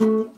you.